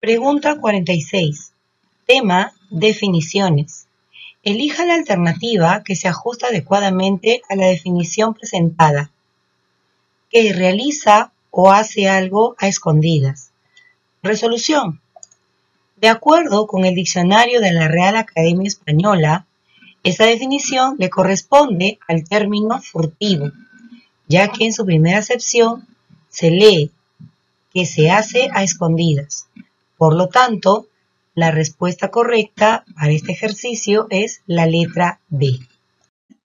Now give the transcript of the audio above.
Pregunta 46. Tema definiciones. Elija la alternativa que se ajusta adecuadamente a la definición presentada. Que realiza o hace algo a escondidas. Resolución. De acuerdo con el diccionario de la Real Academia Española, esta definición le corresponde al término furtivo, ya que en su primera acepción se lee que se hace a escondidas. Por lo tanto, la respuesta correcta para este ejercicio es la letra B.